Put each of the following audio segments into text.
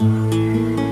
아!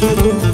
Música